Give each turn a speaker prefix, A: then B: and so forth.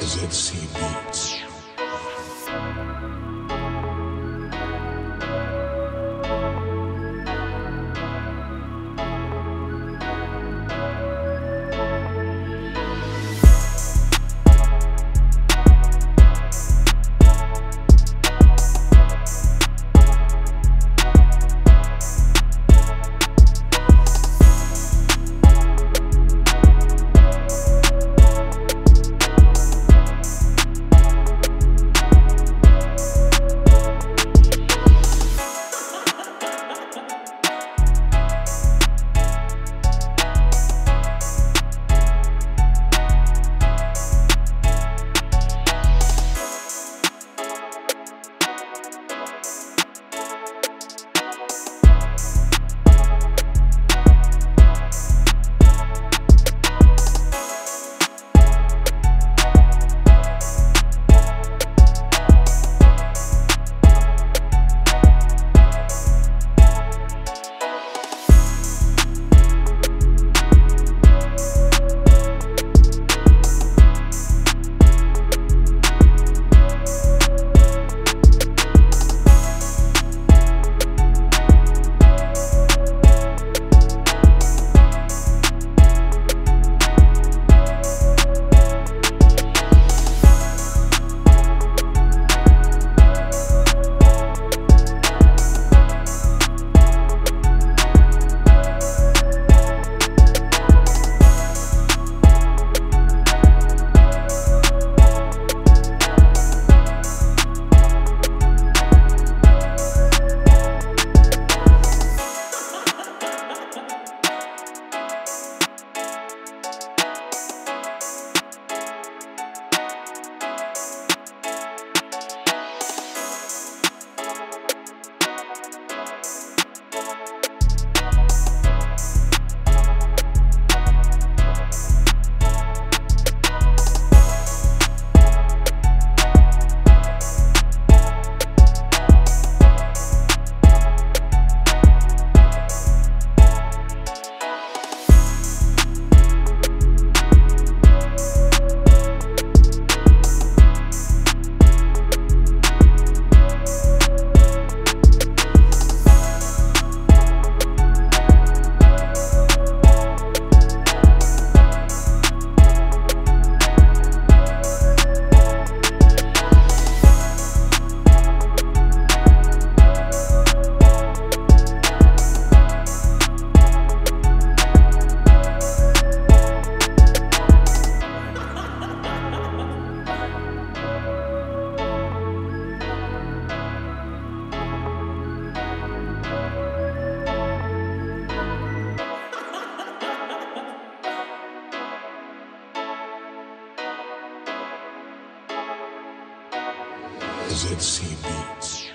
A: ZC Beats. ZC Beats.